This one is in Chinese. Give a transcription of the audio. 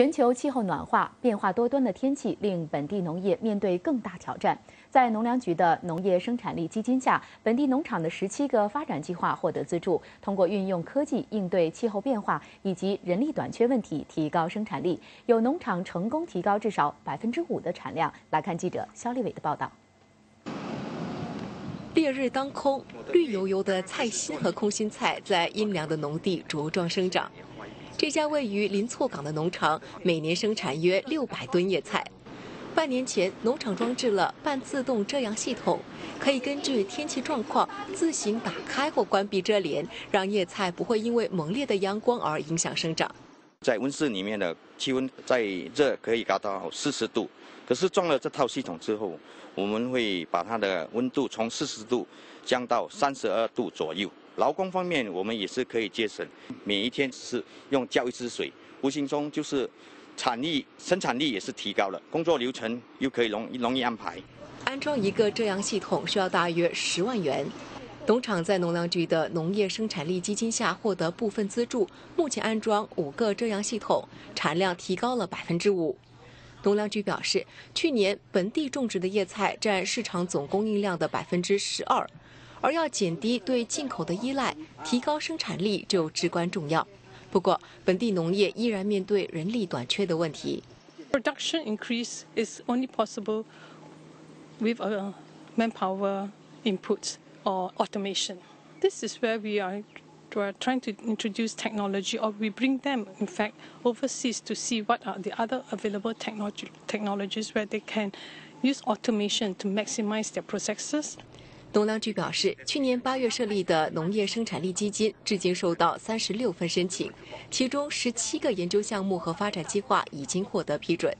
全球气候暖化，变化多端的天气令本地农业面对更大挑战。在农粮局的农业生产力基金下，本地农场的十七个发展计划获得资助，通过运用科技应对气候变化以及人力短缺问题，提高生产力。有农场成功提高至少百分之五的产量。来看记者肖立伟的报道。烈日当空，绿油油的菜心和空心菜在阴凉的农地茁壮生长。这家位于临错港的农场每年生产约六百吨叶菜。半年前，农场装置了半自动遮阳系统，可以根据天气状况自行打开或关闭遮帘，让叶菜不会因为猛烈的阳光而影响生长。在温室里面的气温在热可以达到四十度，可是装了这套系统之后，我们会把它的温度从四十度降到三十二度左右。劳工方面，我们也是可以节省，每一天是用浇一次水，无形中就是产力、生产力也是提高了，工作流程又可以容易容易安排。安装一个遮阳系统需要大约十万元。农场在农粮局的农业生产力基金下获得部分资助，目前安装五个遮阳系统，产量提高了百分之五。农粮局表示，去年本地种植的叶菜占市场总供应量的百分之十二。而要减低对进口的依赖，提高生产力就至关重要。不过，本地农业依然面对人力短缺的问题。Production increase is only possible with a manpower input or automation. This is where we are trying to introduce technology, or we bring them, in fact, overseas to see what are the other available technology technologies where they can use automation to maximize their processes. 农粮局表示，去年八月设立的农业生产力基金，至今收到三十六份申请，其中十七个研究项目和发展计划已经获得批准。